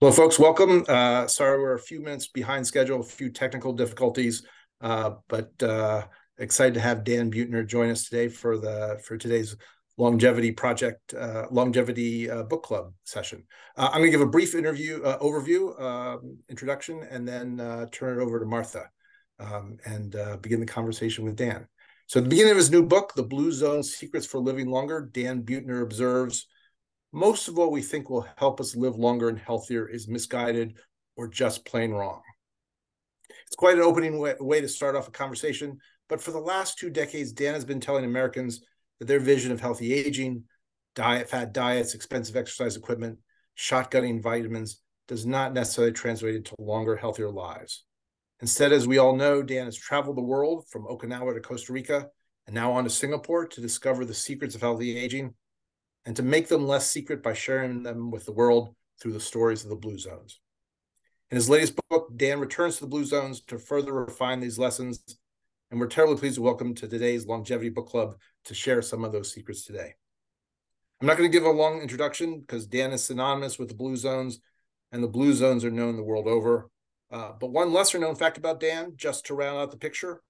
Well, folks, welcome. Uh, sorry, we're a few minutes behind schedule, a few technical difficulties, uh, but uh, excited to have Dan Buettner join us today for the for today's longevity project, uh, longevity uh, book club session. Uh, I'm going to give a brief interview overview, um, introduction, and then turn it over to Martha um, and begin the conversation with Dan. So, at the beginning of his new book, The Blue Zone: Secrets for Living Longer, Dan Buettner observes most of what we think will help us live longer and healthier is misguided or just plain wrong. It's quite an opening way, way, to start off a conversation, but for the last two decades, Dan has been telling Americans that their vision of healthy aging, diet, fat diets, expensive exercise equipment, shotgunning vitamins does not necessarily translate into longer, healthier lives. Instead, as we all know, Dan has traveled the world from Okinawa to Costa Rica and now on to Singapore to discover the secrets of healthy aging and to make them less secret by sharing them with the world through the stories of the Blue Zones. In his latest book, Dan returns to the Blue Zones to further refine these lessons, and we're terribly pleased to welcome to today's Longevity Book Club to share some of those secrets today. I'm not going to give a long introduction because Dan is synonymous with the Blue Zones, and the Blue Zones are known the world over. Uh, but one lesser known fact about Dan, just to round out the picture,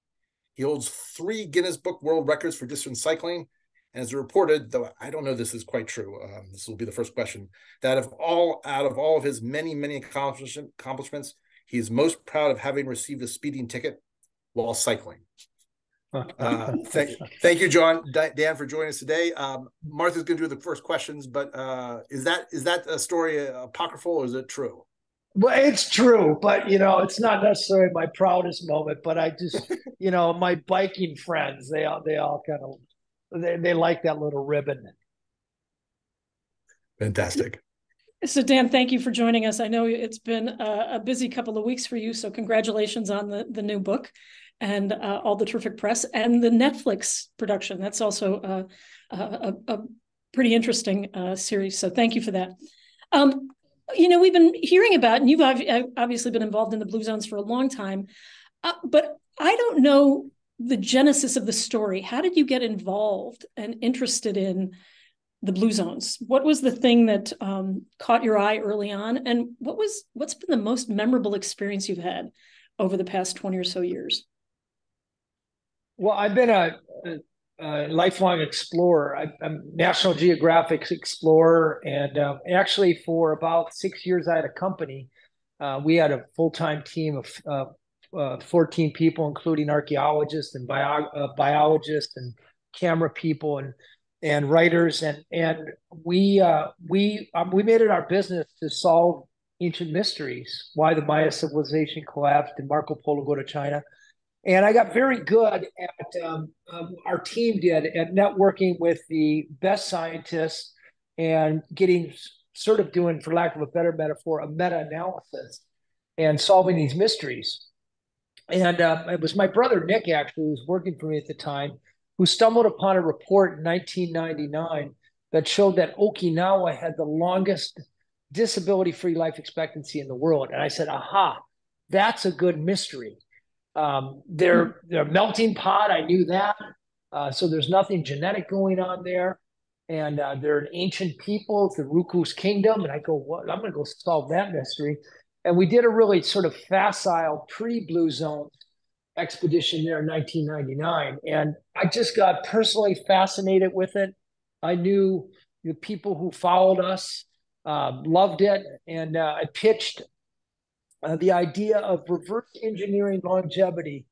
he holds three Guinness Book World Records for distance cycling as reported, though I don't know this is quite true, um, this will be the first question, that of all out of all of his many, many accomplishments, he is most proud of having received a speeding ticket while cycling. Uh, thank, thank you, John, Dan, for joining us today. Um, Martha's going to do the first questions, but uh, is that is that a story apocryphal or is it true? Well, it's true, but you know, it's not necessarily my proudest moment. But I just, you know, my biking friends, they all they all kind of they, they like that little ribbon. Fantastic. So, Dan, thank you for joining us. I know it's been a, a busy couple of weeks for you. So, congratulations on the, the new book and uh, all the terrific press and the Netflix production. That's also uh, a, a, pretty interesting uh, series. So, thank you for that. Um, you know, we've been hearing about, and you've obviously been involved in the Blue Zones for a long time, uh, but I don't know the genesis of the story. How did you get involved and interested in the blue zones? What was the thing that um, caught your eye early on, and what was what's been the most memorable experience you've had over the past twenty or so years? Well, I've been a, a, a lifelong explorer. I, am National Geographic explorer, and uh, actually, for about six years, I had a company. Uh, we had a full time team of uh, uh, 14 people, including archaeologists and bio, uh, biologists and camera people and and writers and and we uh, we um, we made it our business to solve ancient mysteries, why the Maya civilization collapsed and Marco Polo go to China. And I got very good at um, um, our team did at networking with the best scientists and getting sort of doing, for lack of a better metaphor, a meta analysis and solving these mysteries. And uh, it was my brother Nick, actually, who was working for me at the time, who stumbled upon a report in 1999 that showed that Okinawa had the longest disability free life expectancy in the world. And I said, aha, that's a good mystery. Um, they're, they're melting pot. I knew that. Uh, so there's nothing genetic going on there. And uh, they're an ancient people, the Ryukyu's kingdom. And I go, what? I'm going to go solve that mystery. And we did a really sort of facile pre Blue Zone expedition there in 1999. And I just got personally fascinated with it. I knew the people who followed us uh, loved it. And uh, I pitched uh, the idea of reverse engineering longevity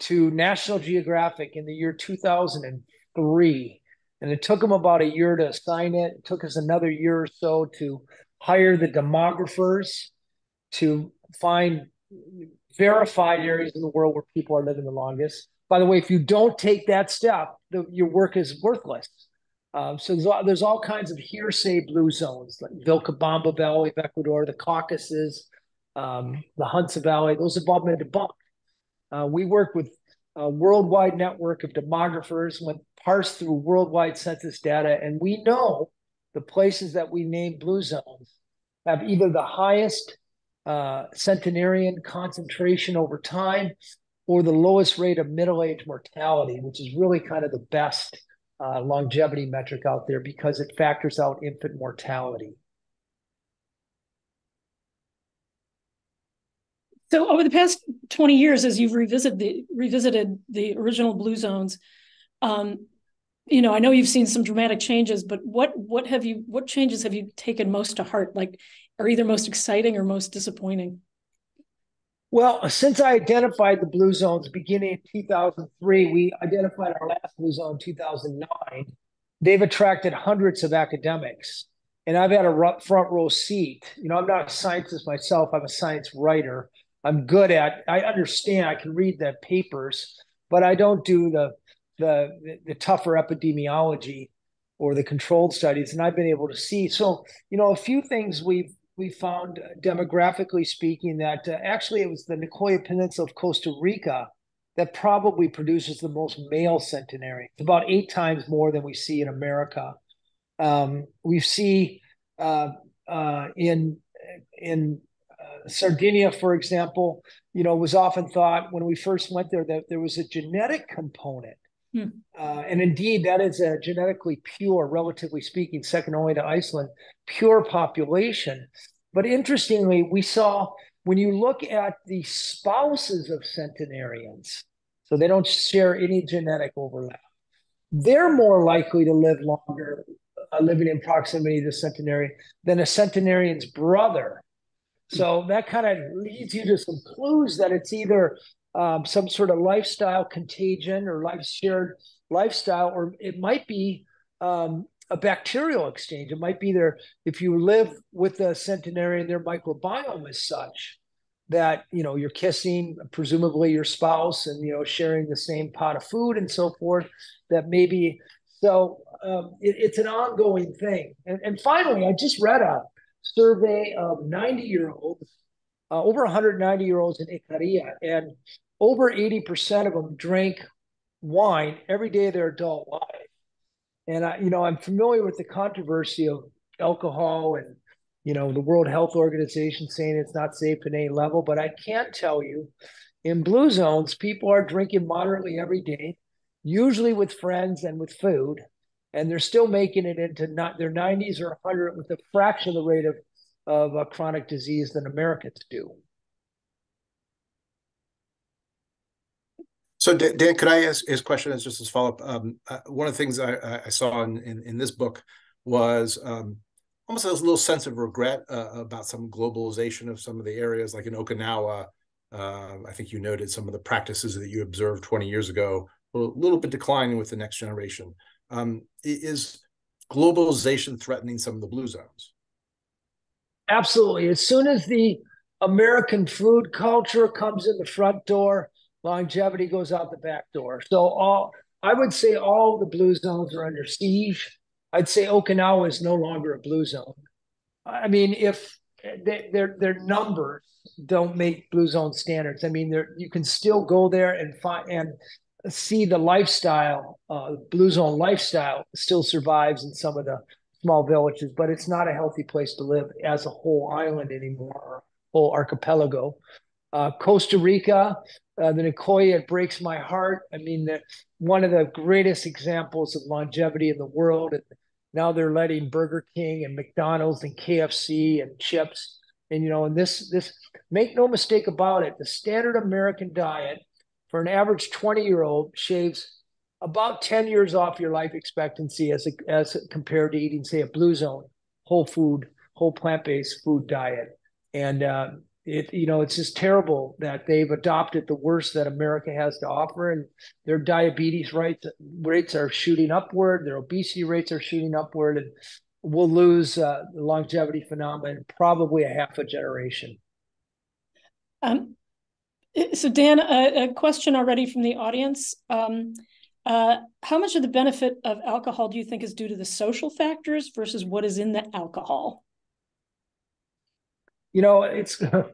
to National Geographic in the year 2003. And it took them about a year to sign it. It took us another year or so to hire the demographers to find verified areas in the world where people are living the longest. By the way, if you don't take that step, the, your work is worthless. Um, so there's all, there's all kinds of hearsay blue zones, like Vilcabamba Valley of Ecuador, the Caucasus, um, the Hunza Valley. Those have all been debunked. Uh, we work with a worldwide network of demographers, went parse through worldwide census data, and we know the places that we name blue zones have either the highest uh, centenarian concentration over time, or the lowest rate of middle age mortality, which is really kind of the best uh, longevity metric out there because it factors out infant mortality. So over the past 20 years, as you've revisited the revisited the original blue zones, um, you know, I know you've seen some dramatic changes, but what what have you what changes have you taken most to heart? Like are either most exciting or most disappointing? Well, since I identified the blue zones beginning in 2003, we identified our last blue zone in 2009. They've attracted hundreds of academics, and I've had a front row seat. You know, I'm not a scientist myself, I'm a science writer. I'm good at, I understand, I can read the papers, but I don't do the the the tougher epidemiology or the controlled studies and i've been able to see so you know a few things we've we found demographically speaking that uh, actually it was the Nicoya Peninsula of Costa Rica that probably produces the most male centenarians, about eight times more than we see in America. Um, we see uh, uh, in in uh, Sardinia, for example, you know, was often thought when we first went there that there was a genetic component Hmm. Uh, and indeed, that is a genetically pure, relatively speaking, second only to Iceland, pure population. But interestingly, we saw when you look at the spouses of centenarians, so they don't share any genetic overlap, they're more likely to live longer uh, living in proximity to the centenarian than a centenarian's brother. So that kind of leads you to some clues that it's either um, some sort of lifestyle contagion or life shared lifestyle, or it might be um, a bacterial exchange. It might be there if you live with a centenarian, their microbiome is such that you know you're kissing presumably your spouse and you know sharing the same pot of food and so forth that maybe so um, it, it's an ongoing thing and, and finally i just read a survey of 90 year olds uh, over 190 year olds in Ikaria, and over 80% of them drink wine every day of their adult life. And I, you know, I'm familiar with the controversy of alcohol and, you know, the World Health Organization saying it's not safe at any level. But I can't tell you, in blue zones, people are drinking moderately every day, usually with friends and with food, and they're still making it into not their 90s or 100 with a fraction of the rate of of a chronic disease than Americans do. So Dan, could I ask his question as just as follow up? Um, uh, one of the things I, I saw in, in, in this book was um, almost a little sense of regret uh, about some globalization of some of the areas, like in Okinawa. Uh, I think you noted some of the practices that you observed 20 years ago, a little bit declining with the next generation. Um, is globalization threatening some of the blue zones? Absolutely. As soon as the American food culture comes in the front door, longevity goes out the back door. So all I would say all the blue zones are under siege. I'd say Okinawa is no longer a blue zone. I mean, if they, their their numbers don't make blue zone standards, I mean, there you can still go there and find and see the lifestyle, uh, blue zone lifestyle still survives in some of the small villages, but it's not a healthy place to live as a whole island anymore, whole archipelago. Uh, Costa Rica, uh, the Nicoya, it breaks my heart. I mean, the, one of the greatest examples of longevity in the world. And now they're letting Burger King and McDonald's and KFC and chips. And, you know, and this, this, make no mistake about it, the standard American diet for an average 20 year old shaves about 10 years off your life expectancy as a, as compared to eating say a blue zone whole food whole plant-based food diet. And uh, it you know it's just terrible that they've adopted the worst that america has to offer and their diabetes rates rates are shooting upward their obesity rates are shooting upward and we'll lose uh, the longevity phenomenon probably a half a generation. Um, so dan a, a, question already from the audience. Um, uh, how much of the benefit of alcohol do you think is due to the social factors versus what is in the alcohol? You know, it's to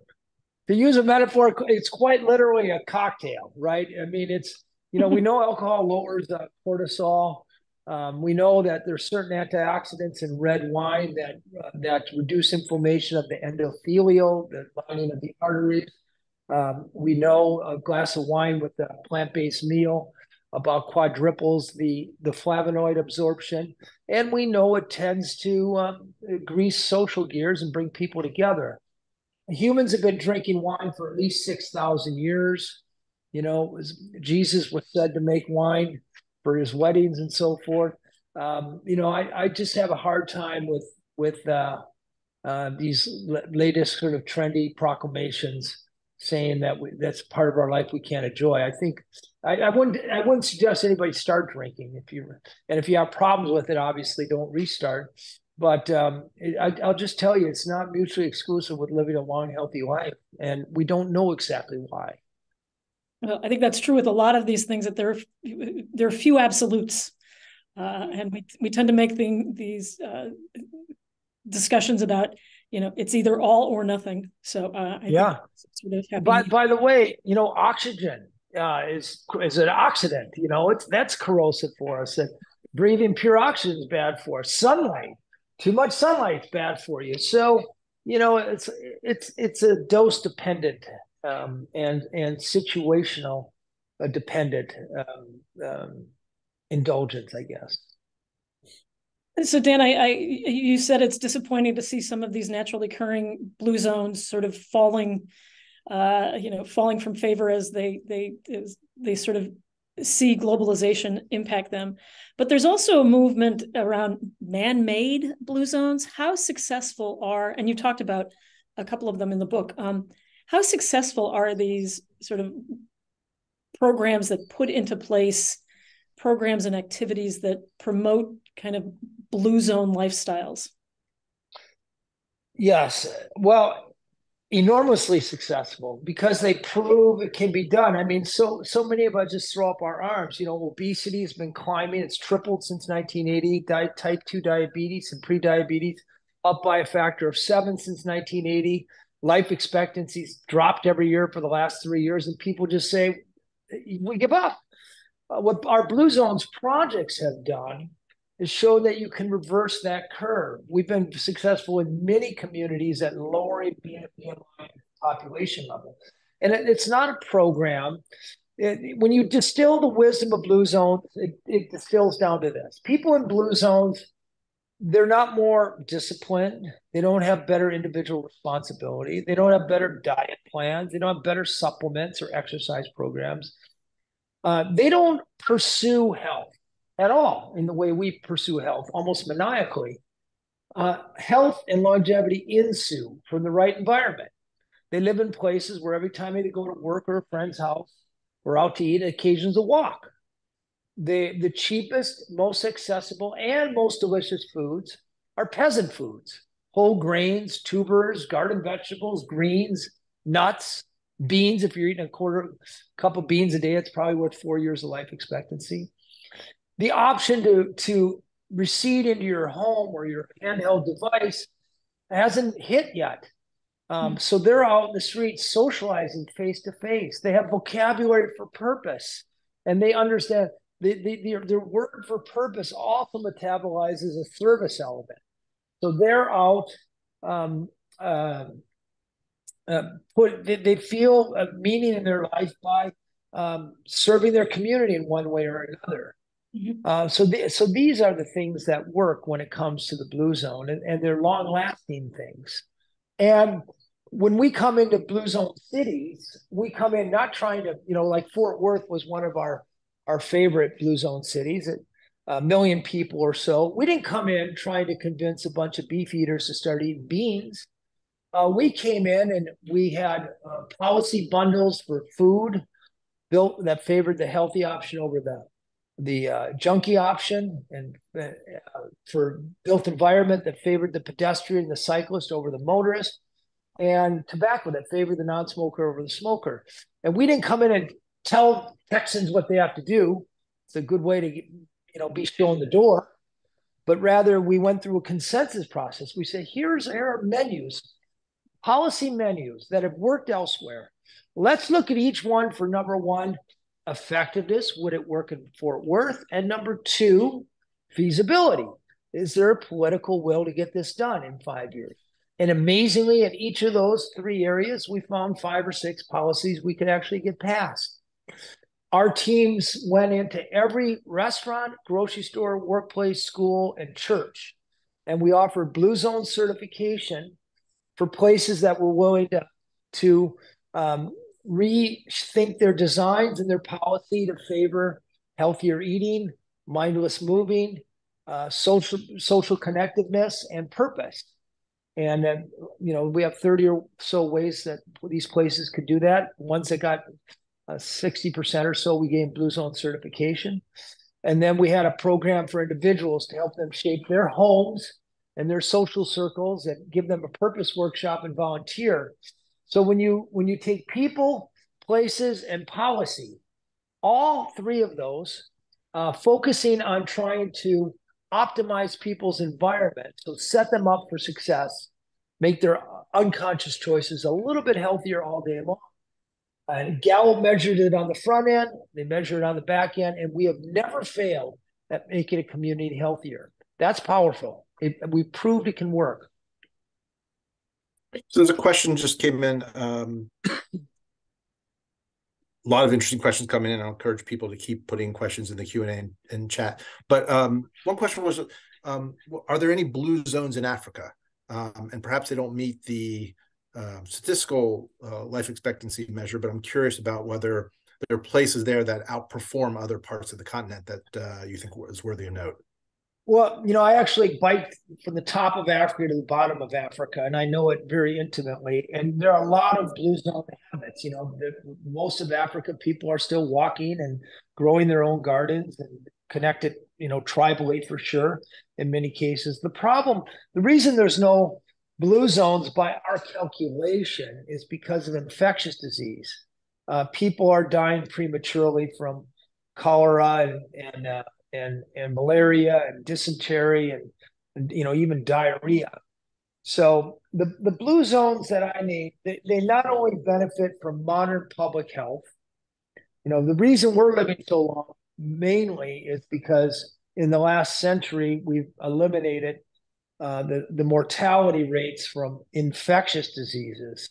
use a metaphor, it's quite literally a cocktail, right? I mean, it's you know, we know alcohol lowers uh, cortisol. Um, we know that there's certain antioxidants in red wine that uh, that reduce inflammation of the endothelial, the lining of the arteries. Um, we know a glass of wine with a plant-based meal about quadruples the, the flavonoid absorption. And we know it tends to um, grease social gears and bring people together. humans have been drinking wine for at least 6,000 years. You know, Jesus was said to make wine for his weddings and so forth. Um, you know, I, I just have a hard time with with uh, uh, these latest sort of trendy proclamations saying that we, that's part of our life we can't enjoy. I think I, I, wouldn't I wouldn't suggest anybody start drinking if you and if you have problems with it, obviously don't restart. But um, it, I, will just tell you, it's not mutually exclusive with living a long, healthy life, and we don't know exactly why. Well, I think that's true with a lot of these things that there are, there are few absolutes, uh, and we we tend to make thing, these uh, discussions about you know it's either all or nothing. So uh, I yeah. Sort of by by the way, you know, oxygen uh, is is an oxidant. You know, it's that's corrosive for us, and breathing pure oxygen is bad for us. Sunlight, too much sunlight is bad for you. So you know, it's it's it's a dose dependent um, and and situational uh, dependent um, um, indulgence, I guess. So Dan, I, I, you said it's disappointing to see some of these naturally occurring blue zones sort of falling, uh, you know, falling from favor as they they as they sort of see globalization impact them. But there's also a movement around man-made blue zones. How successful are and you talked about a couple of them in the book. Um, how successful are these sort of programs that put into place programs and activities that promote kind of blue zone lifestyles? Yes. Well, enormously successful because they prove it can be done. I mean, so so many of us just throw up our arms. You know, obesity has been climbing; it's tripled since 1980. Di- type two diabetes and pre-diabetes up by a factor of seven since 1980. Life expectancies dropped every year for the last three years, and people just say we give up. Uh, what our Blue Zones projects have done is show that you can reverse that curve. We've been successful in many communities at lowering BMI population level. And it, it's not a program. It, when you distill the wisdom of blue zones, it, it distills down to this. People in blue zones, they're not more disciplined. They don't have better individual responsibility. They don't have better diet plans. They don't have better supplements or exercise programs. Uh, they don't pursue health at all in the way we pursue health, almost maniacally. Uh, health and longevity ensue from the right environment. They live in places where every time they go to work or a friend's house or out to eat, occasions a walk. The, the cheapest, most accessible, and most delicious foods are peasant foods whole grains, tubers, garden vegetables, greens, nuts, beans. If you're eating a quarter cup of beans a day, it's probably worth four years of life expectancy the option to to recede into your home or your handheld device hasn't hit yet. Um, hmm. so they're out in the streets socializing face to face. They have vocabulary for purpose, and they understand the, the, their, their word for purpose also metabolizes a service element. So they're out. Um, uh, uh, put they, they feel a meaning in their life by um, serving their community in one way or another. Mm-hmm. Uh, so, the, so these are the things that work when it comes to the blue zone, and, and they're long lasting things. And when we come into blue zone cities, we come in not trying to, you know, like Fort Worth was one of our our favorite blue zone cities. A million people or so, we didn't come in trying to convince a bunch of beef eaters to start eating beans. Uh, we came in and we had uh, policy bundles for food built that favored the healthy option over the the uh, junkie option and uh, for built environment that favored the pedestrian, the cyclist over the motorist, and tobacco that favored the non-smoker over the smoker. And we didn't come in and tell Texans what they have to do. It's a good way to you know be shown the door, but rather we went through a consensus process. We say here's our menus, policy menus that have worked elsewhere. Let's look at each one for number one effectiveness would it work in Fort Worth? And number two, feasibility. Is there a political will to get this done in five years? And amazingly, in each of those three areas, we found five or six policies we could actually get passed. Our teams went into every restaurant, grocery store, workplace, school, and church. And we offered Blue Zone certification for places that were willing to to um, rethink their designs and their policy to favor healthier eating, mindless moving, uh, social social connectiveness, and purpose. And then, you know, we have 30 or so ways that these places could do that. Ones that got uh, 60% or so, we gave Blue Zone certification. And then we had a program for individuals to help them shape their homes and their social circles and give them a purpose workshop and volunteer. So when you when you take people, places, and policy, all three of those, uh, focusing on trying to optimize people's environment, so set them up for success, make their unconscious choices a little bit healthier all day long. And Gallup measured it on the front end, they measured it on the back end, and we have never failed at making a community healthier. That's powerful. It, we proved it can work. So there's a question just came in. Um, a lot of interesting questions coming in. I'll encourage people to keep putting questions in the Q and A and chat. But um, one question was, um, are there any blue zones in Africa? Um, and perhaps they don't meet the uh, statistical uh, life expectancy measure, but I'm curious about whether there are places there that outperform other parts of the continent that uh, you think is worthy of note. Well, you know, I actually bike from the top of Africa to the bottom of Africa, and I know it very intimately. And there are a lot of blue zone habits. You know, the, most of Africa people are still walking and growing their own gardens and connected, you know, tribally for sure. In many cases, the problem, the reason there's no blue zones by our calculation is because of infectious disease. Uh, people are dying prematurely from cholera and, and uh, and and malaria and dysentery and, and you know even diarrhea. So the the blue zones that I need, they, they not only benefit from modern public health. You know, the reason we're living so long mainly is because in the last century we've eliminated uh, the the mortality rates from infectious diseases,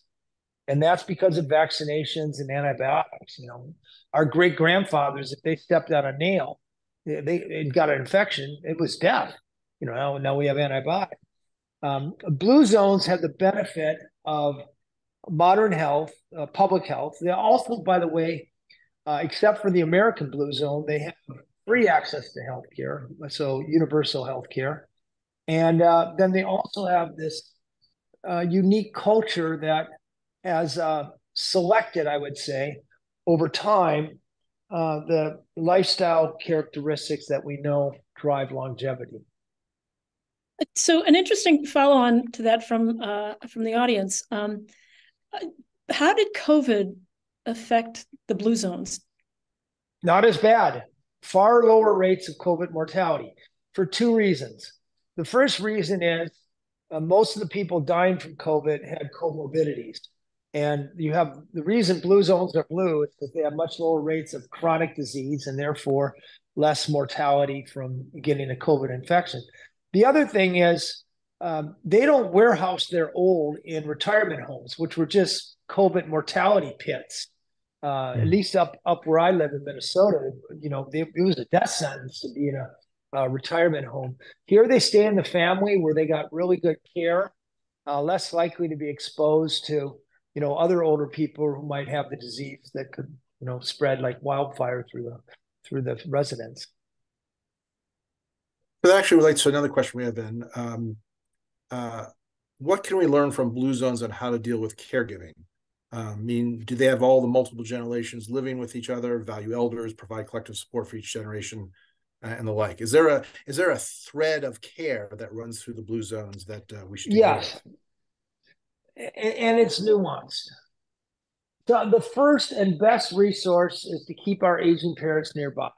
and that's because of vaccinations and antibiotics. You know, our great grandfathers, if they stepped on a nail, they got an infection, it was death. You know, now, now we have antibiotics. Um, blue zones have the benefit of modern health, uh, public health. They also, by the way, uh, except for the American blue zone, they have free access to health care, so universal health care. And uh, then they also have this uh, unique culture that has uh, selected, I would say, over time uh, the lifestyle characteristics that we know drive longevity. So, an interesting follow-on to that from uh, from the audience: um, How did COVID affect the blue zones? Not as bad. Far lower rates of COVID mortality for two reasons. The first reason is uh, most of the people dying from COVID had comorbidities. And you have the reason blue zones are blue is that they have much lower rates of chronic disease and therefore less mortality from getting a COVID infection. The other thing is um, they don't warehouse their old in retirement homes, which were just COVID mortality pits. Uh, mm. At least up up where I live in Minnesota, you know, they, it was a death sentence to be in a, a retirement home. Here they stay in the family where they got really good care, uh, less likely to be exposed to you know other older people who might have the disease that could you know spread like wildfire through the through the residents. That actually relates to another question we have in. Um, uh, what can we learn from blue zones on how to deal with caregiving? Um, I mean, do they have all the multiple generations living with each other, value elders, provide collective support for each generation, uh, and the like? Is there a is there a thread of care that runs through the blue zones that uh, we should? Yes, and it's nuanced. So the first and best resource is to keep our aging parents nearby.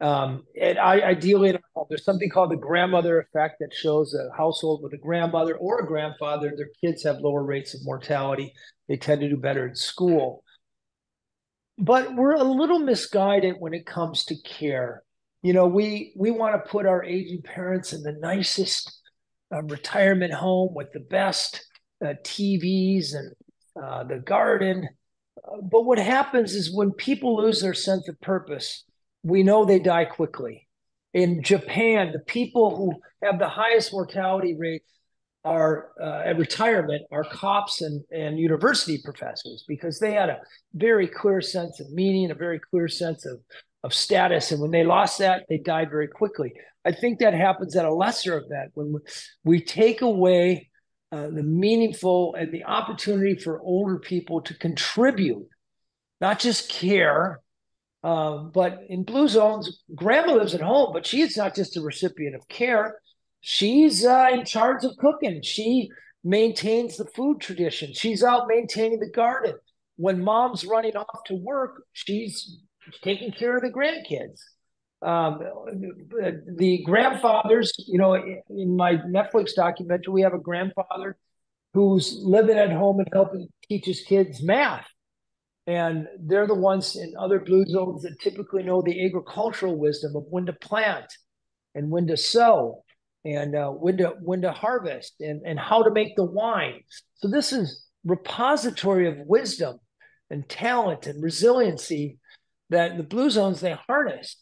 Um, and I ideally, there's something called the grandmother effect that shows a household with a grandmother or a grandfather, their kids have lower rates of mortality. They tend to do better in school. But we're a little misguided when it comes to care. You know, we we want to put our aging parents in the nicest uh, retirement home with the best uh, TVs and uh, the garden. Uh, but what happens is when people lose their sense of purpose, we know they die quickly. In Japan, the people who have the highest mortality rates are uh, at retirement are cops and, and university professors because they had a very clear sense of meaning, a very clear sense of, of status. And when they lost that, they died very quickly. I think that happens at a lesser event when we take away uh, the meaningful and the opportunity for older people to contribute, not just care. Uh, but in blue zones, grandma lives at home, but she's not just a recipient of care she's uh, in charge of cooking. She maintains the food tradition. She's out maintaining the garden. When mom's running off to work, she's taking care of the grandkids. Um, the grandfathers, you know, in my Netflix documentary, we have a grandfather who's living at home and helping teach his kids math. And they're the ones in other blue zones that typically know the agricultural wisdom of when to plant and when to sow and uh, when to when to harvest and, and how to make the wine. So this is repository of wisdom and talent and resiliency that the blue zones they harness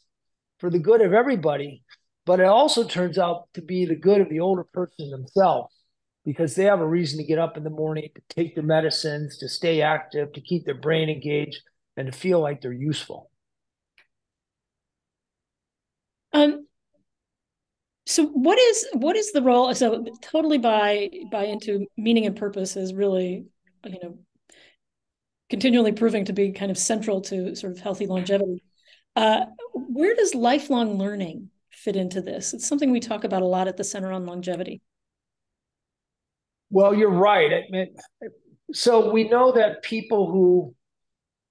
for the good of everybody. But it also turns out to be the good of the older person themselves because they have a reason to get up in the morning, to take their medicines, to stay active, to keep their brain engaged, and to feel like they're useful. Um, so what is what is the role so totally buy buy into meaning and purpose is really you know continually proving to be kind of central to sort of healthy longevity uh, where does lifelong learning fit into this it's something we talk about a lot at the center on longevity well you're right I mean, so we know that people who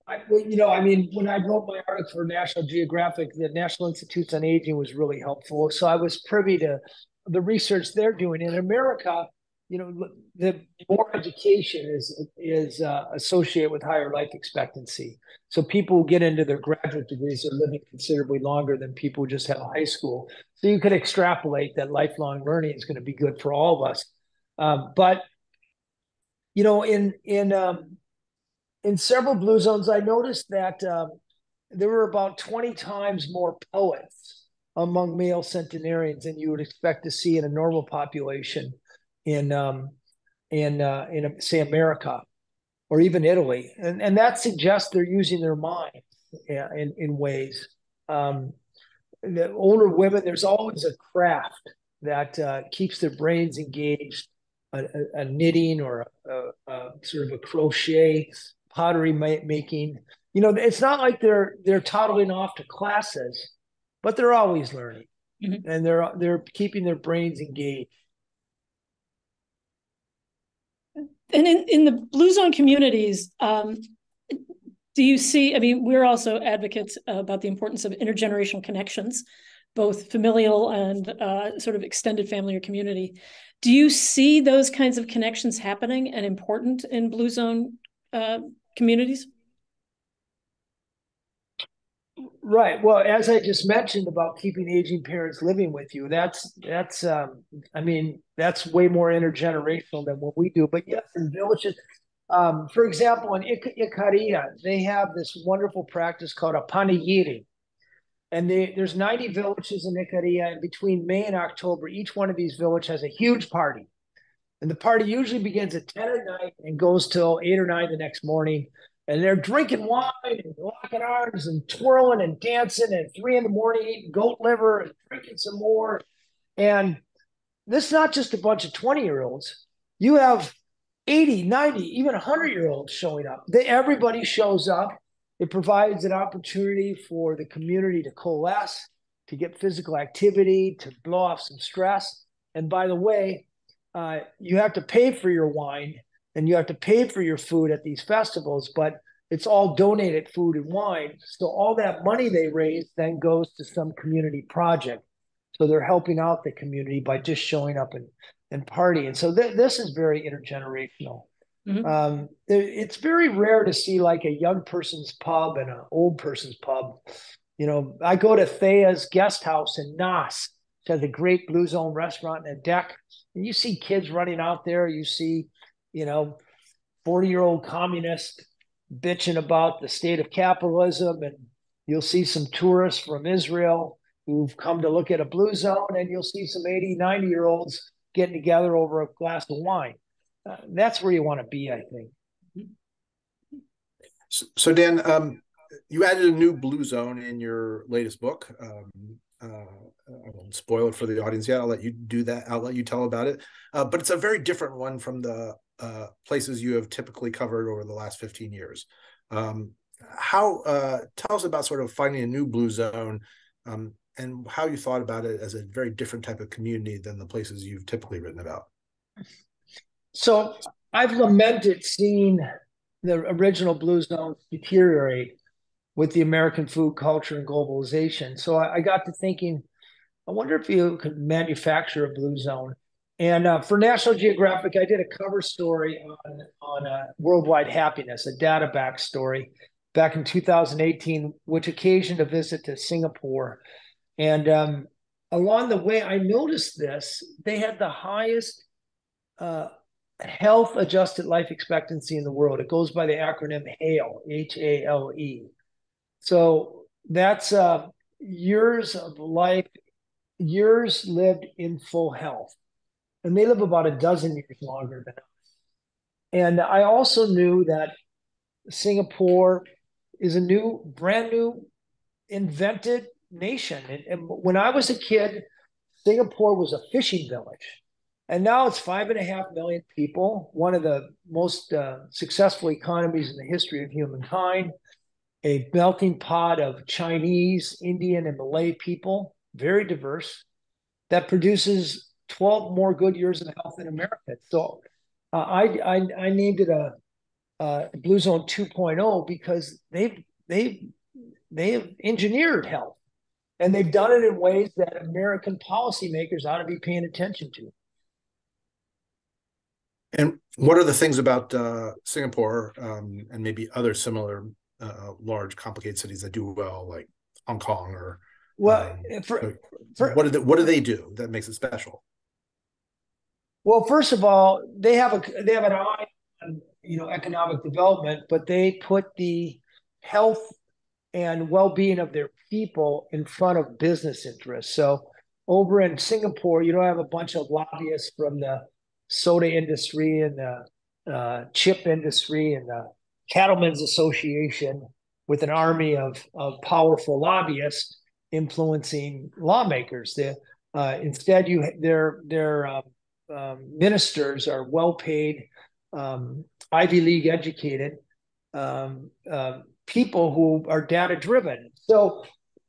I, you know, I mean, when I wrote my article for National Geographic, the National Institutes on Aging was really helpful. So I was privy to the research they're doing in America. You know, the more education is is uh, associated with higher life expectancy. So people who get into their graduate degrees are living considerably longer than people who just have high school. So you could extrapolate that lifelong learning is going to be good for all of us. Um, but you know, in in um, in several blue zones, I noticed that um, there were about 20 times more poets among male centenarians than you would expect to see in a normal population in um, in uh, in say America or even Italy, and and that suggests they're using their mind in in ways. Um, the older women, there's always a craft that uh, keeps their brains engaged, a, a, a knitting or a, a, sort of a crochet pottery making. You know, it's not like they're they're toddling off to classes, but they're always learning, mm-hmm. and they're they're keeping their brains engaged. And in, in the blue zone communities, um, do you see? I mean, we're also advocates about the importance of intergenerational connections, both familial and uh, sort of extended family or community. Do you see those kinds of connections happening and important in blue zone uh, communities? Right. Well, as I just mentioned about keeping aging parents living with you, that's that's um, I mean that's way more intergenerational than what we do. But yes, in villages, um, for example, in Ik- Ikaria, they have this wonderful practice called a panegyri. And they, there's 90 villages in Ikaria, and between May and October, each one of these villages has a huge party. And the party usually begins at 10 at night and goes till 8 or 9 the next morning. And they're drinking wine and locking arms and twirling and dancing at 3 in the morning, eating goat liver and drinking some more. And this is not just a bunch of 20 year olds. You have 80, 90, even 100 year olds showing up. They, everybody shows up. It provides an opportunity for the community to coalesce, to get physical activity, to blow off some stress. And by the way, uh, you have to pay for your wine and you have to pay for your food at these festivals, but it's all donated food and wine. So all that money they raise then goes to some community project. So they're helping out the community by just showing up and, and partying. So th- this is very intergenerational. Mm-hmm. Um, it's very rare to see like a young person's pub and an old person's pub. You know, I go to Thea's guest house in Nas, which has a great Blue Zone restaurant and a deck. And you see kids running out there. You see, you know, 40 year old communist bitching about the state of capitalism. And you'll see some tourists from Israel who've come to look at a blue zone. And you'll see some 80, 90 year olds getting together over a glass of wine. Uh, that's where you want to be, I think. So, so Dan, um, you added a new blue zone in your latest book. Um, uh, I won't spoil it for the audience yet. I'll let you do that. I'll let you tell about it. Uh, but it's a very different one from the uh, places you have typically covered over the last 15 years. Um, how uh, tell us about sort of finding a new blue zone um, and how you thought about it as a very different type of community than the places you've typically written about. So I've lamented seeing the original blue zone deteriorate with the American food culture and globalization. So I, I got to thinking, I wonder if you could manufacture a blue zone. And uh, for National Geographic, I did a cover story on on uh, worldwide happiness, a data back story back in 2018, which occasioned a visit to Singapore. And um, along the way, I noticed this: they had the highest uh, health adjusted life expectancy in the world. It goes by the acronym HALE, H A L E. So that's uh, years of life, years lived in full health. And they live about a dozen years longer than us. And I also knew that Singapore is a new, brand new, invented nation. And, and when I was a kid, Singapore was a fishing village. And now it's five and a half million people, one of the most uh, successful economies in the history of humankind a melting pot of Chinese, Indian, and Malay people, very diverse, that produces 12 more good years of health in America. So uh, I, I, I named it a, a Blue Zone 2.0 because they've they've they've engineered health, and they've done it in ways that American policymakers ought to be paying attention to. And what are the things about uh, Singapore um, and maybe other similar uh, large, complicated cities that do well, like Hong Kong or well, um, for, for, what do they, what do they do that makes it special? Well, first of all, they have a they have an eye on you know economic development, but they put the health and well-being of their people in front of business interests. So over in Singapore, you don't have a bunch of lobbyists from the soda industry and the uh, chip industry and the Cattlemen's Association with an army of, of powerful lobbyists influencing lawmakers. The, uh, instead, you their their um, um, ministers are well paid, um, Ivy League educated um, uh, people who are data driven. So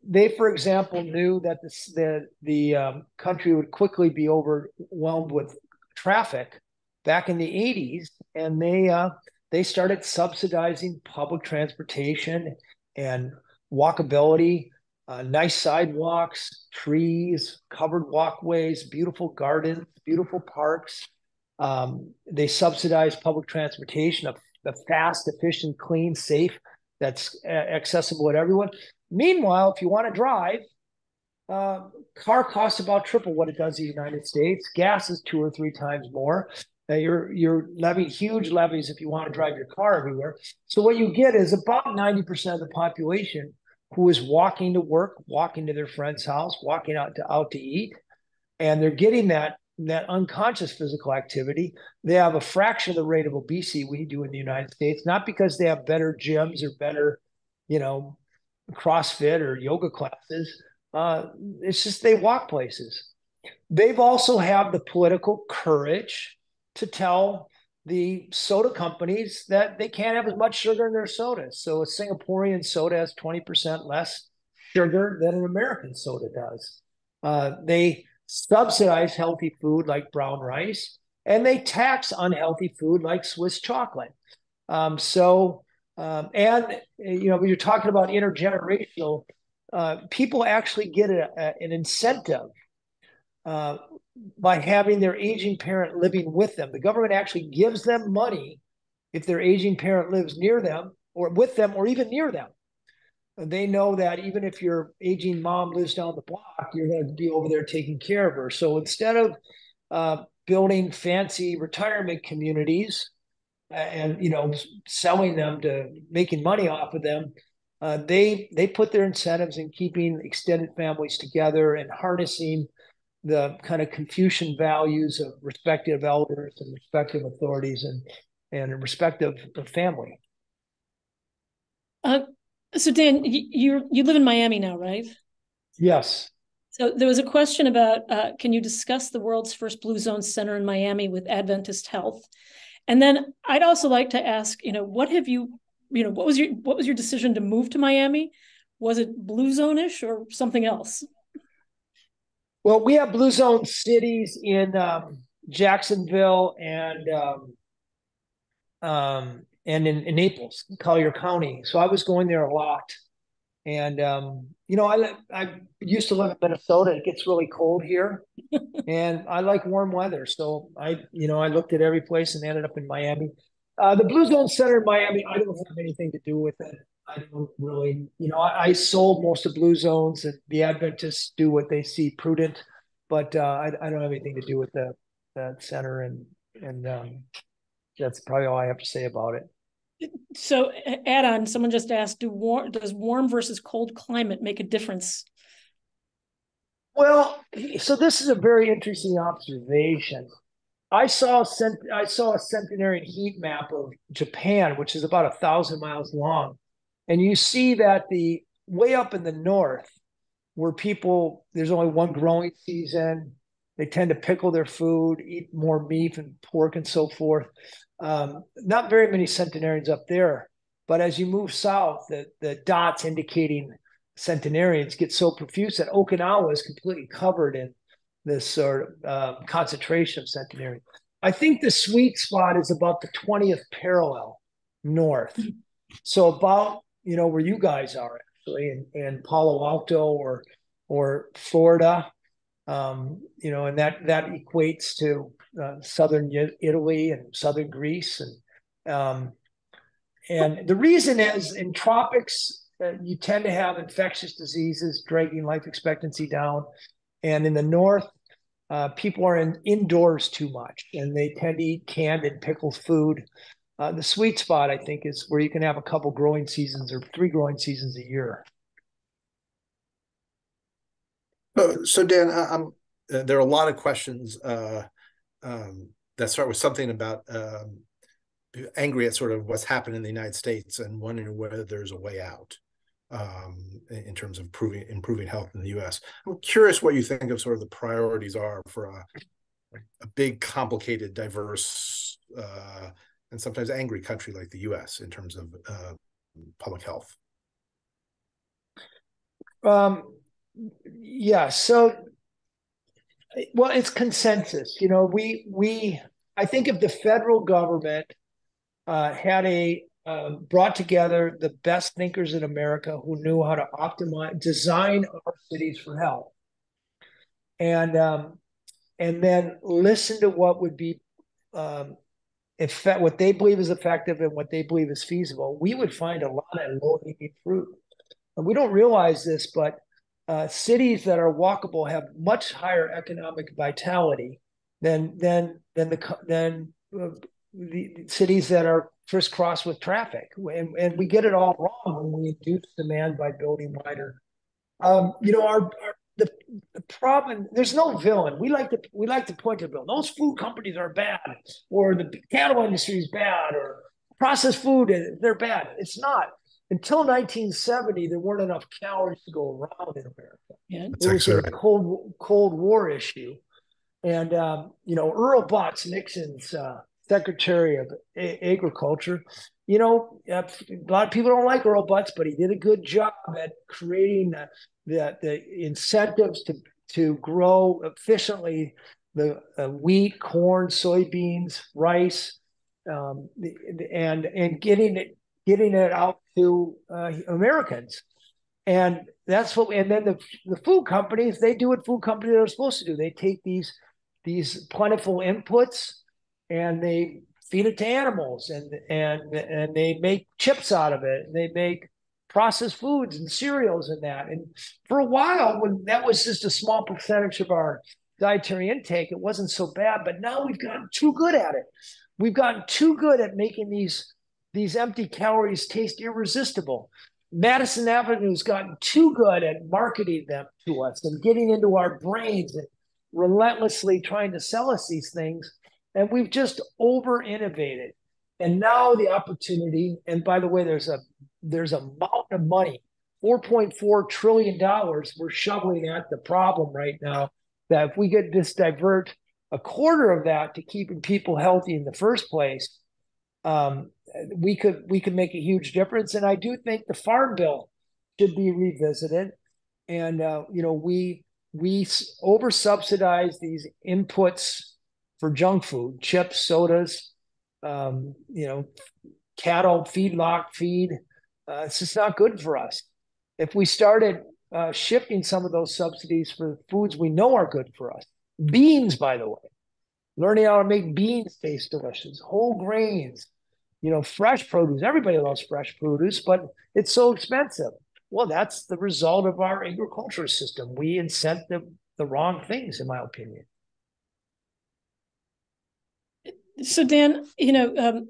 they, for example, knew that the the, the um, country would quickly be overwhelmed with traffic back in the 80s, and they uh, they started subsidizing public transportation and walkability, uh, nice sidewalks, trees, covered walkways, beautiful gardens, beautiful parks. Um, they subsidize public transportation, a, a fast, efficient, clean, safe, that's accessible to everyone. Meanwhile, if you want to drive, uh, car costs about triple what it does in the United States. Gas is two or three times more. Uh, you're you're levying huge levies if you want to drive your car everywhere. So what you get is about 90% of the population who is walking to work, walking to their friend's house, walking out to out to eat, and they're getting that that unconscious physical activity. They have a fraction of the rate of obesity we do in the United States, not because they have better gyms or better, you know, CrossFit or yoga classes. Uh, it's just they walk places. They've also have the political courage to tell the soda companies that they can't have as much sugar in their sodas. So a Singaporean soda has 20% less sugar than an American soda does. Uh, they subsidize healthy food like brown rice, and they tax unhealthy food like Swiss chocolate. Um, so, um, and you know, when you're talking about intergenerational, uh, people actually get a, a, an incentive uh, by having their aging parent living with them. The government actually gives them money if their aging parent lives near them or with them or even near them. And they know that even if your aging mom lives down the block, you're going to be over there taking care of her. So instead of uh, building fancy retirement communities and you know selling them to making money off of them, uh, they they put their incentives in keeping extended families together and harnessing the kind of Confucian values of respective elders and respective authorities and and respective family. Uh, so Dan, you you live in Miami now, right? Yes. So there was a question about uh, can you discuss the world's first Blue Zone Center in Miami with Adventist Health? And then I'd also like to ask, you know, what have you, you know, what was your what was your decision to move to Miami? Was it Blue Zone-ish or something else? Well, we have Blue Zone cities in um, Jacksonville and um, um, and in, in Naples, Collier County. So I was going there a lot. And um, you know, I I used to live in Minnesota. It gets really cold here, and I like warm weather. So I, you know, I looked at every place and ended up in Miami. Uh, the Blue Zone Center in Miami, I don't have anything to do with it. I don't really, you know, I, I sold most of Blue Zones, and the Adventists do what they see prudent, but uh, I, I don't have anything to do with the that center, and and um, that's probably all I have to say about it. So, add on. Someone just asked: Do warm does warm versus cold climate make a difference? Well, so this is a very interesting observation. I saw I saw a centenarian heat map of Japan, which is about a thousand miles long, and you see that the way up in the north, where people there's only one growing season, they tend to pickle their food, eat more meat and pork and so forth. Um, not very many centenarians up there, but as you move south, the, the dots indicating centenarians get so profuse that Okinawa is completely covered in this sort of um, concentration of centenarians. I think the sweet spot is about the 20th parallel north. So about, you know, where you guys are actually in, in Palo Alto or or Florida. Um, you know, and that that equates to uh, southern Italy and southern Greece, and um, and the reason is in tropics uh, you tend to have infectious diseases dragging life expectancy down, and in the north uh, people are in, indoors too much and they tend to eat canned and pickled food. Uh, the sweet spot, I think, is where you can have a couple growing seasons or three growing seasons a year. So Dan, I'm, uh, there are a lot of questions uh, um, that start with something about um, angry at sort of what's happened in the United States and wondering whether there's a way out um, in terms of improving improving health in the U.S. I'm curious what you think of sort of the priorities are for a, a big, complicated, diverse, uh, and sometimes angry country like the U.S. in terms of uh, public health. Um, yeah. So well, it's consensus. You know, we we I think if the federal government uh, had a uh, brought together the best thinkers in America who knew how to optimize design our cities for health, and um, and then listen to what would be um, effect, what they believe is effective and what they believe is feasible, we would find a lot of low hanging fruit. And we don't realize this, but uh, cities that are walkable have much higher economic vitality than than than the than uh, the cities that are crisscrossed with traffic, and, and we get it all wrong when we induce demand by building wider. Um, you know, our, our the, the problem there's no villain. We like to we like to point to the villain. Those food companies are bad, or the cattle industry is bad, or processed food they're bad. It's not until 1970, there weren't enough calories to go around in America. Yeah, it was a right. cold Cold War issue, and um, you know Earl Butz, Nixon's uh, Secretary of Agriculture. You know, a lot of people don't like Earl Butz, but he did a good job at creating the the, the incentives to to grow efficiently the uh, wheat, corn, soybeans, rice, um, and and getting it getting it out to uh, Americans. And that's what, and then the, the food companies, they do what food companies are supposed to do. They take these, these plentiful inputs and they feed it to animals and, and, and they make chips out of it. And they make processed foods and cereals and that. And for a while, when that was just a small percentage of our dietary intake, it wasn't so bad. But now we've gotten too good at it. We've gotten too good at making these these empty calories taste irresistible. Madison Avenue's gotten too good at marketing them to us and getting into our brains and relentlessly trying to sell us these things, and we've just over innovated. And now the opportunity, and by the way, there's a there's a mountain of money, 4.4 trillion dollars we're shoveling at the problem right now. That if we could just divert a quarter of that to keeping people healthy in the first place, um, we could we could make a huge difference. And I do think the farm bill should be revisited. And uh, you know, we we over subsidize these inputs for junk food, chips, sodas, um, you know, cattle feedlot feed. Uh, it's just not good for us. If we started uh, shifting some of those subsidies for foods we know are good for us, beans, by the way, learning how to make beans taste delicious, whole grains, you know, fresh produce. Everybody loves fresh produce, but it's so expensive. Well, that's the result of our agriculture system. We incent the, the wrong things, in my opinion. So, Dan, you know, um,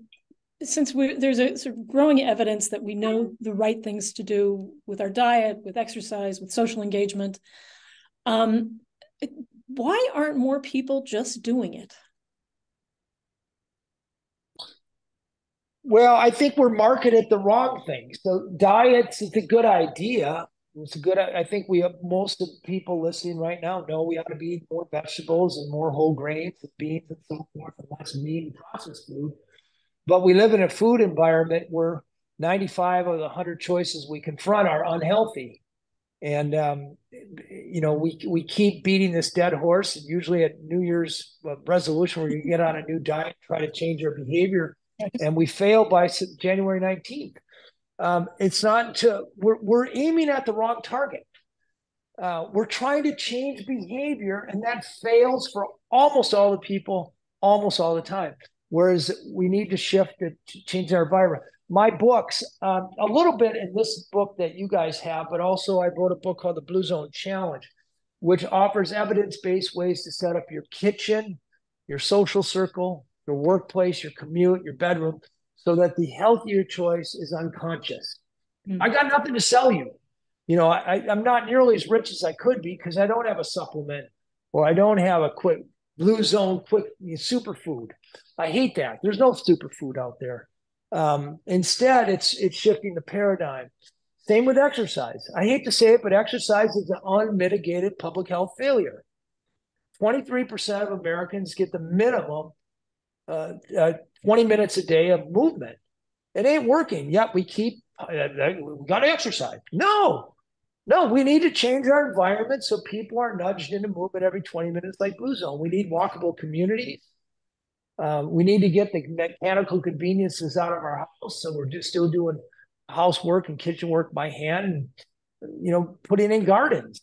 since we there's a sort of growing evidence that we know the right things to do with our diet, with exercise, with social engagement, um, why aren't more people just doing it? Well, I think we're marketed the wrong thing. So diets is a good idea. It's a good. I think we have most of the people listening right now know we ought to be eating more vegetables and more whole grains and beans and so forth and less meat and processed food. But we live in a food environment where 95 of the 100 choices we confront are unhealthy. And um, you know, we we keep beating this dead horse. And Usually at New Year's uh, resolution, where you get on a new diet, try to change your behavior, and we fail by January 19th. Um, it's not to we're we're aiming at the wrong target. Uh, we're trying to change behavior, and that fails for almost all the people, almost all the time. Whereas we need to shift to change our environment my books, um, a little bit in this book that you guys have, but also I wrote a book called The Blue Zone Challenge, which offers evidence based ways to set up your kitchen, your social circle, your workplace, your commute, your bedroom, so that the healthier choice is unconscious. Mm-hmm. I got nothing to sell you. You know, I, I'm not nearly as rich as I could be because I don't have a supplement or I don't have a quick blue zone quick superfood. I hate that. There's no superfood out there. Um, instead, it's it's shifting the paradigm. Same with exercise. I hate to say it, but exercise is an unmitigated public health failure. 23% of Americans get the minimum uh, uh, 20 minutes a day of movement. It ain't working. Yet we keep, uh, we got to exercise. No, no, we need to change our environment so people are nudged into movement every 20 minutes like Blue Zone. We need walkable communities. Um, we need to get the mechanical conveniences out of our house. So we're just still doing housework and kitchen work by hand, and, you know, putting in gardens.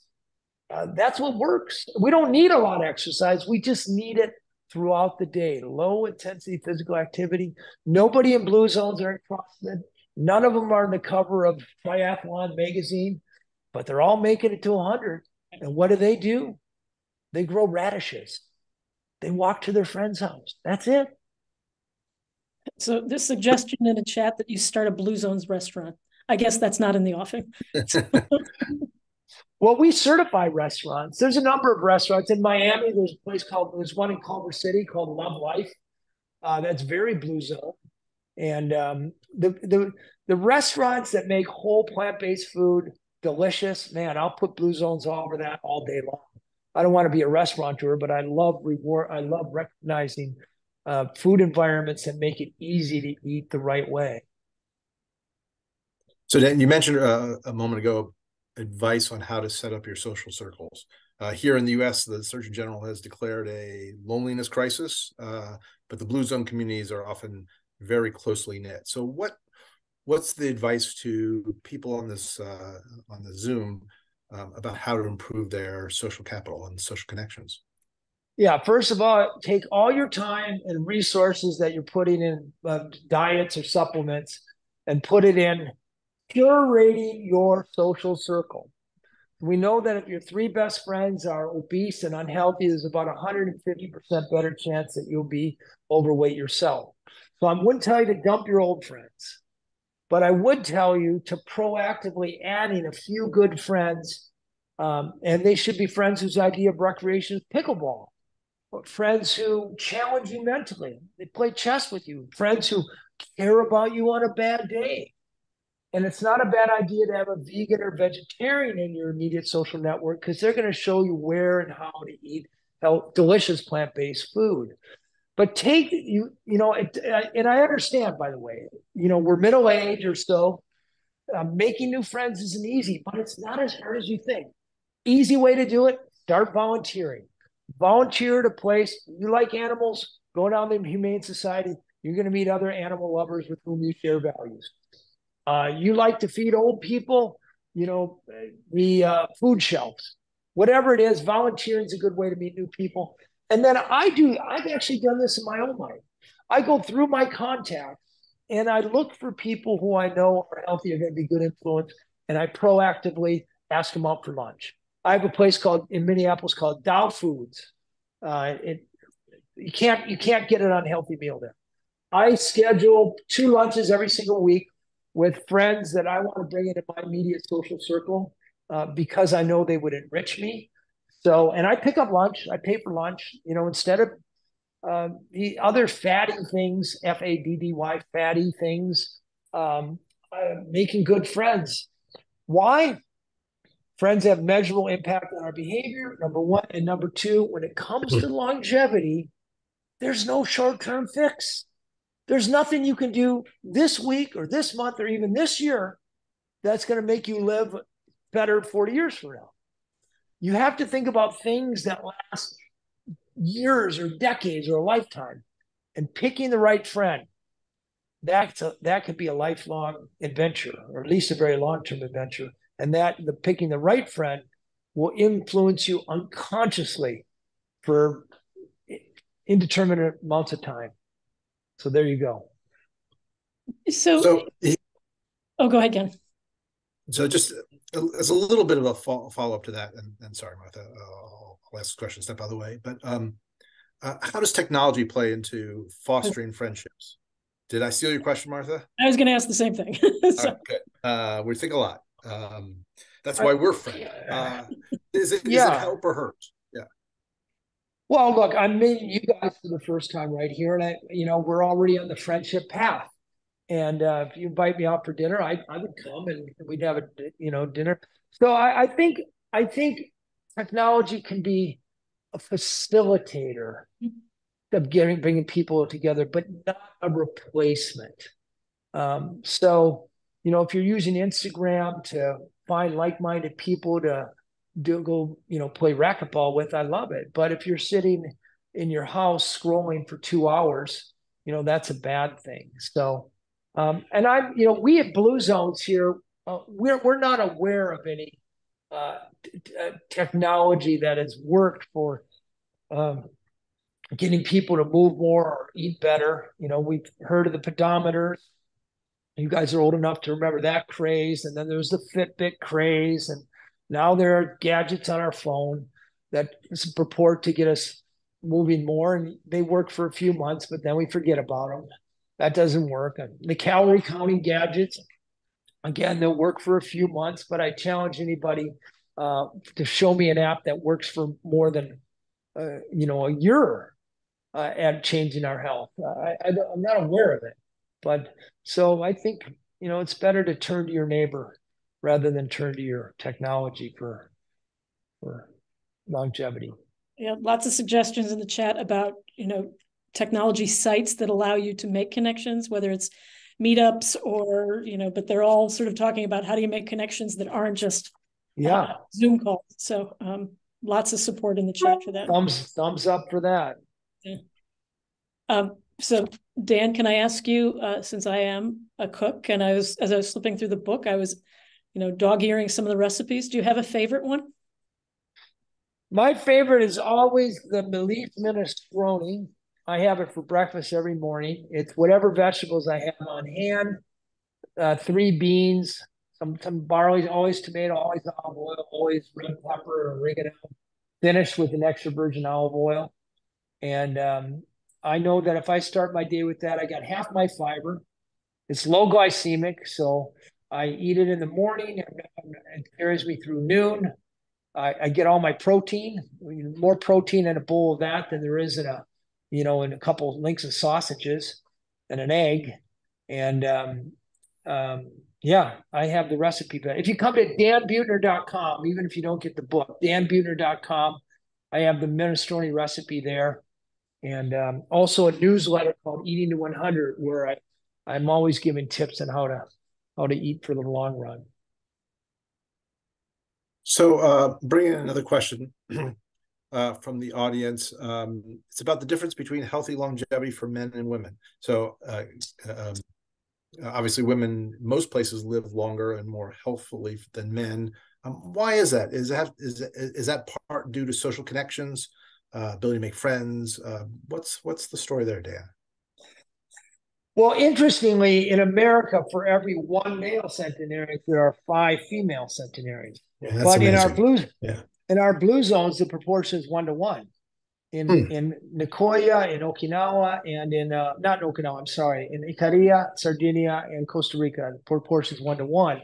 Uh, that's what works. We don't need a lot of exercise. We just need it throughout the day. Low intensity physical activity. Nobody in blue zones are in CrossFit. None of them are in the cover of Triathlon magazine, but they're all making it to 100. And what do they do? They grow radishes. They walk to their friend's house. That's it. So this suggestion in a chat that you start a Blue Zones restaurant. I guess that's not in the offing. well, we certify restaurants. There's a number of restaurants in Miami. There's a place called there's one in Culver City called Love Life. Uh, that's very Blue Zone. And um, the the the restaurants that make whole plant based food delicious, man, I'll put Blue Zones all over that all day long. I don't want to be a restaurateur, but I love reward. I love recognizing uh, food environments that make it easy to eat the right way. So, Dan, you mentioned uh, a moment ago advice on how to set up your social circles. Uh, here in the U.S., the Surgeon General has declared a loneliness crisis, uh, but the blue zone communities are often very closely knit. So, what what's the advice to people on this uh, on the Zoom um, about how to improve their social capital and social connections? Yeah, first of all, take all your time and resources that you're putting in uh, diets or supplements and put it in curating your social circle. We know that if your three best friends are obese and unhealthy, there's about 150% better chance that you'll be overweight yourself. So I wouldn't tell you to dump your old friends. But I would tell you to proactively adding a few good friends Um, and they should be friends whose idea of recreation is pickleball. Friends who challenge you mentally. They play chess with you. Friends who care about you on a bad day. And it's not a bad idea to have a vegan or vegetarian in your immediate social network because they're going to show you where and how to eat health, delicious plant-based food. But take you, you know, it, and I understand, by the way, you know, we're middle age or so. Uh, making new friends isn't easy, but it's not as hard as you think. Easy way to do it: start volunteering. Volunteer at a place you like animals. Go down to the Humane Society. You're going to meet other animal lovers with whom you share values. Uh, you like to feed old people, you know, the uh, food shelves, whatever it is. Volunteering is a good way to meet new people. And then I do. I've actually done this in my own life. I go through my contacts and I look for people who I know are healthy, are going to be good influence, and I proactively ask them out for lunch. I have a place called in Minneapolis called Dow Foods. Uh, it, you can't you can't get an unhealthy meal there. I schedule two lunches every single week with friends that I want to bring into my immediate social circle uh, because I know they would enrich me. So, and I pick up lunch. I pay for lunch. You know, instead of uh, the other fatty things, F A D D Y, fatty things, um, uh, making good friends. Why? Friends have measurable impact on our behavior, number one. And number two, when it comes to longevity, there's no short term fix. There's nothing you can do this week or this month or even this year that's going to make you live better 40 years from now. You have to think about things that last years or decades or a lifetime and picking the right friend. That's a, that could be a lifelong adventure or at least a very long term adventure and that the picking the right friend will influence you unconsciously for indeterminate amounts of time. So there you go. So, so oh, go ahead, Ken. So just as a little bit of a follow up to that, and, and sorry, Martha, I'll, I'll ask the question step out of the way. But um, uh, how does technology play into fostering friendships? Did I steal your question, Martha? I was going to ask the same thing. so. right, good. Uh, we think a lot. Um, that's why we're friends. Uh, is it, yeah. is it help or hurt? Well, look, I'm meeting you guys for the first time right here, and I, you know, we're already on the friendship path. And uh, if you invite me out for dinner, I, I would come and we'd have a, you know, dinner. So I, I think I think technology can be a facilitator of getting bringing people together, but not a replacement. Um, so you know, if you're using Instagram to find like-minded people to do go, you know, play racquetball with, I love it. But if you're sitting in your house scrolling for two hours, you know, that's a bad thing. So, um, and I'm, you know, we at Blue Zones here, uh, we're we're not aware of any uh, t- uh, technology that has worked for um, getting people to move more or eat better. You know, we've heard of the pedometers you guys are old enough to remember that craze. And then there was the Fitbit craze. And now there are gadgets on our phone that purport to get us moving more. And they work for a few months, but then we forget about them. That doesn't work. The calorie counting gadgets, again, they'll work for a few months, but I challenge anybody uh, to show me an app that works for more than, uh, you know, a year uh, at changing our health. I, I, I'm not aware of it. But so I think, you know, it's better to turn to your neighbor rather than turn to your technology for for longevity. Yeah, lots of suggestions in the chat about, you know, technology sites that allow you to make connections, whether it's meetups or, you know, but they're all sort of talking about how do you make connections that aren't just yeah uh, Zoom calls. So um, lots of support in the chat for that. Thumbs thumbs up for that. Yeah. Um, so Dan, can I ask you, uh, since I am a cook and I was, as I was flipping through the book, I was, you know, dog earing some of the recipes. Do you have a favorite one? My favorite is always the Melis minestrone. I have it for breakfast every morning. It's whatever vegetables I have on hand, uh, three beans, some some barley, always tomato, always olive oil, always red pepper or oregano, finished with an extra virgin olive oil. And um, I know that if I start my day with that, I got half my fiber. It's low glycemic, so I eat it in the morning and it carries me through noon. I, I get all my protein, more protein in a bowl of that than there is in a, you know, in a couple links of sausages and an egg. And um, um, yeah, I have the recipe. But if you come to danbuettner.com, even if you don't get the book, danbuettner.com, I have the minestrone recipe there. And um, also a newsletter called Eating to 100, where I, I'm always giving tips on how to how to eat for the long run. So, uh, bringing in another question uh, from the audience. Um, it's about the difference between healthy longevity for men and women. So, uh, um, obviously, women most places live longer and more healthfully than men. Um, why is that? Is that is is that part due to social connections, uh, ability to make friends? Uh, what's what's the story there, Dan? Well, interestingly, in America, for every one male centenarian, there are five female centenarians. Yeah, but amazing. in our blue, yeah. in our blue zones, the proportion is one to one. In Hmm. in Nicoya, in Okinawa, and in uh, not in Okinawa, I'm sorry, in Ikaria, Sardinia, and Costa Rica, the proportion is one to one.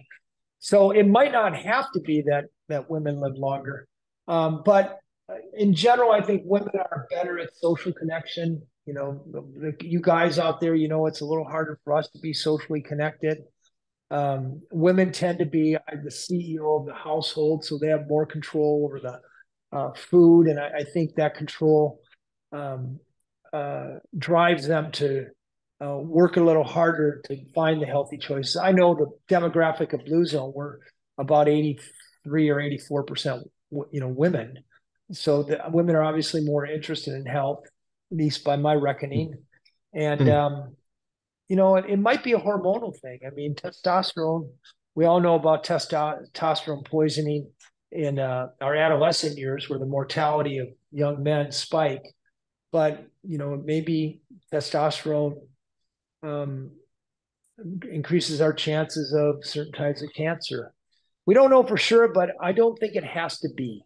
So it might not have to be that that women live longer, um, but uh, in general, I think women are better at social connection. You know, the, you guys out there, you know, it's a little harder for us to be socially connected. Um, women tend to be uh, the CEO of the household, so they have more control over the uh, food, and I, I, think that control um, uh, drives them to uh, work a little harder to find the healthy choices. I know the demographic of Blue Zone, we're about eighty-three or eighty-four percent, you know, women. So the women are obviously more interested in health, least by my reckoning, and. Mm. Um, you know, it, it, might be a hormonal thing. I mean, testosterone, we all know about testosterone poisoning in uh, our adolescent years where the mortality of young men spike. But, you know, maybe testosterone um, increases our chances of certain types of cancer. We don't know for sure, but I don't think it has to be.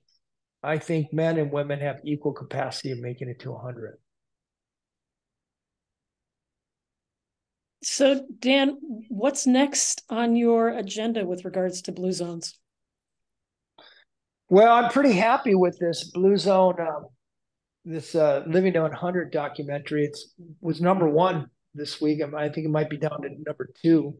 I think men and women have equal capacity of making it to 100. So, Dan, what's next on your agenda with regards to Blue Zones? Well, I'm pretty happy with this Blue Zone, uh, this uh, Living to 100 documentary. It was number one this week. I think it might be down to number two.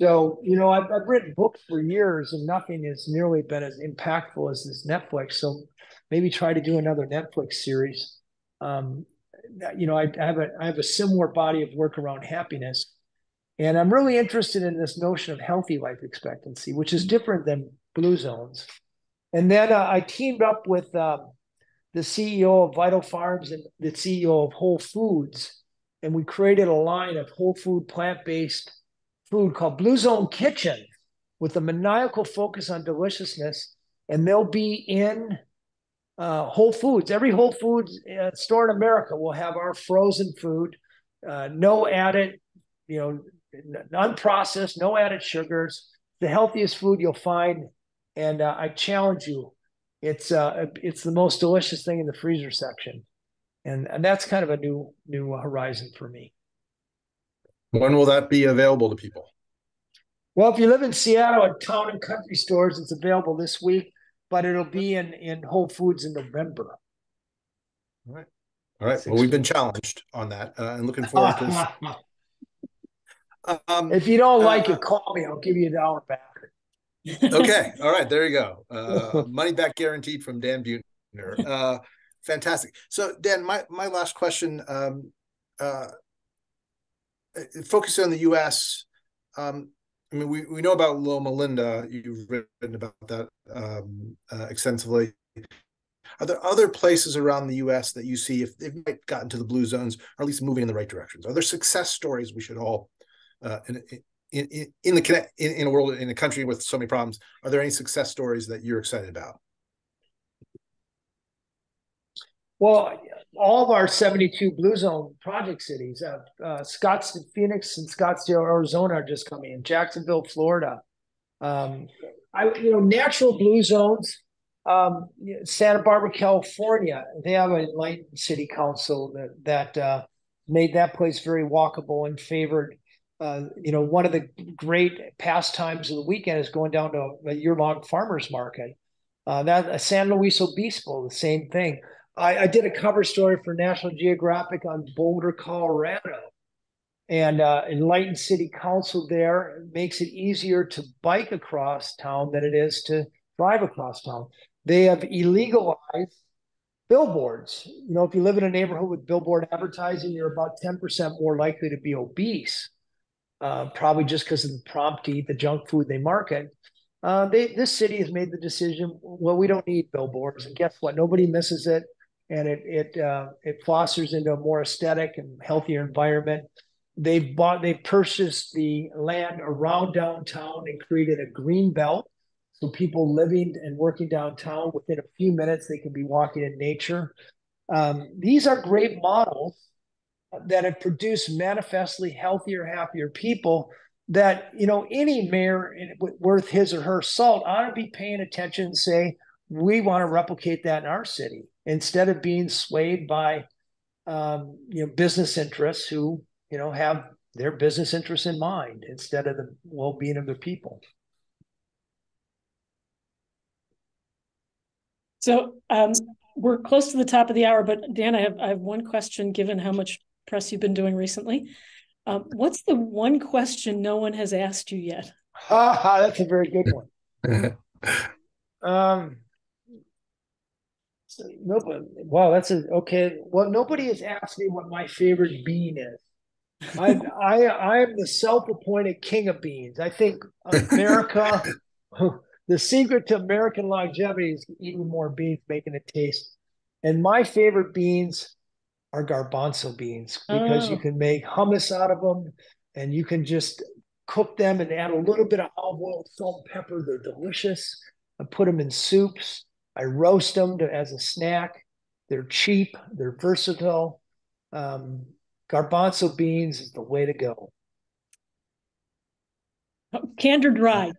So, you know, I've, I've written books for years and nothing has nearly been as impactful as this Netflix. So maybe try to do another Netflix series. Um, you know, I, I, have a I have a similar body of work around happiness, and I'm really interested in this notion of healthy life expectancy, which is different than blue zones. And then uh, I teamed up with uh, the CEO of Vital Farms and the CEO of Whole Foods, and we created a line of whole food plant based food called Blue Zone Kitchen, with a maniacal focus on deliciousness. And they'll be in uh, Whole Foods. Every Whole Foods uh, store in America will have our frozen food, uh, no added, you know, unprocessed, no added sugars. The healthiest food you'll find, and uh, I challenge you, it's uh, it's the most delicious thing in the freezer section, and and that's kind of a new new horizon for me. When will that be available to people? Well, if you live in Seattle at Town and Country stores, it's available this week but it'll be in in Whole Foods in November. All right. All right. Well, we've been challenged on that uh, and looking forward to um, if you don't like uh, it, call me. I'll give you a dollar back. okay. All right. There you go. Uh, money back guaranteed from Dan Buettner. Uh, fantastic. So, Dan, my, my last question um, uh, focusing on the U.S. Um, I mean, we, we know about Loma Linda. You've written about that um, uh, extensively. Are there other places around the U.S. that you see if they've gotten to the blue zones, or at least moving in the right directions? Are there success stories we should all uh, in, in, in, the in, in a world in a country with so many problems? Are there any success stories that you're excited about? Well, all of our 72 blue zone project cities, uh, uh, Scottsdale, Phoenix, and Scottsdale, Arizona are just coming in. Jacksonville, Florida. Um, I, you know, natural blue zones. Um, Santa Barbara, California, they have a enlightened city council that that uh, made that place very walkable and favored. Uh, you know, one of the great pastimes of the weekend is going down to a year-long farmers market Uh, that San Luis Obispo, the same thing. I, I, did a cover story for National Geographic on Boulder, Colorado, and uh, Enlightened City Council there makes it easier to bike across town than it is to drive across town. They have illegalized billboards. You know, if you live in a neighborhood with billboard advertising, you're about 10% more likely to be obese, uh, probably just because of the prompt to eat the junk food they market. Uh, they, this city has made the decision, well, we don't need billboards. And guess what? Nobody misses it. And it it uh, it fosters into a more aesthetic and healthier environment. They've bought, they've purchased the land around downtown and created a green belt so people living and working downtown, within a few minutes, they can be walking in nature. Um, these are great models that have produced manifestly healthier, happier people. That you know, any mayor worth his or her salt ought to be paying attention and say, we want to replicate that in our city instead of being swayed by um, you know business interests who you know have their business interests in mind instead of the well-being of the people. So um, we're close to the top of the hour, but Dan, I have I have one question. Given how much press you've been doing recently, um, what's the one question no one has asked you yet? Ha That's a very good one. um, so nobody. Um, wow, that's a okay. Well, nobody has asked me what my favorite bean is. I I I am the self-appointed king of beans. I think America the secret to American longevity is eating more beans, making it taste. And my favorite beans are garbanzo beans because oh. you can make hummus out of them and you can just cook them and add a little bit of olive oil, salt, and pepper. They're delicious. I put them in soups. I roast them to, as a snack. They're cheap. They're versatile. Um, garbanzo beans is the way to go. Canned or dried?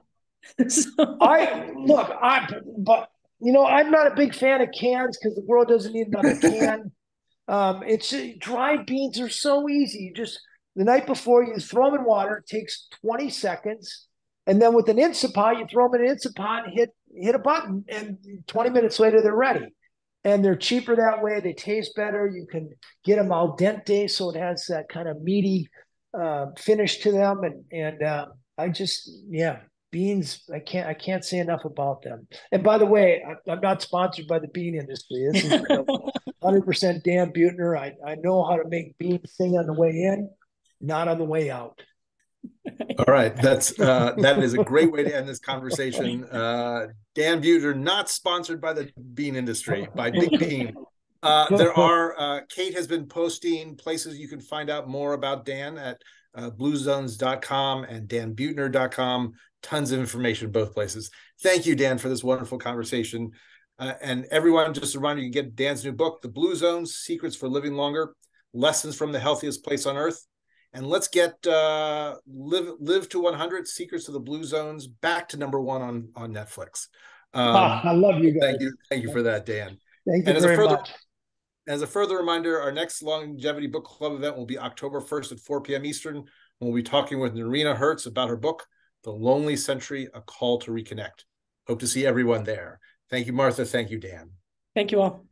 so. I look, I but you know, I'm not a big fan of cans because the world doesn't need another can. um, it's dried beans are so easy. You just the night before you throw them in water. It takes 20 seconds, and then with an instant pot, you throw them in an instant pot and hit hit a button, and 20 minutes later they're ready. And they're cheaper that way. They taste better. You can get them al dente, so it has that kind of meaty uh, finish to them. And and uh, I just yeah, beans i can't i can't say enough about them and by the way I, am not sponsored by the bean industry this is 100% dan buettner I, I know how to make beans sing on the way in not on the way out all right that's uh, that is a great way to end this conversation uh, dan buettner not sponsored by the bean industry by big bean uh, there are uh, kate has been posting places you can find out more about dan at uh, bluezones.com and danbuettner.com tons of information both places. Thank you, Dan, for this wonderful conversation. Uh, and everyone, just a reminder, you can get Dan's new book, The Blue Zones, Secrets for Living Longer, Lessons from the Healthiest Place on Earth. And let's get uh, Live Live to 100, Secrets of the Blue Zones, back to number one on, on Netflix. Um, ah, I love you guys. Thank you. Thank you for that, Dan. Thank you and very further, much. As a further reminder, our next longevity book club event will be October 1st at 4 p.m. Eastern. And we'll be talking with Noreena Hertz about her book, the Lonely Century, A Call to Reconnect. Hope to see everyone there. Thank you, Martha. Thank you, Dan. Thank you all.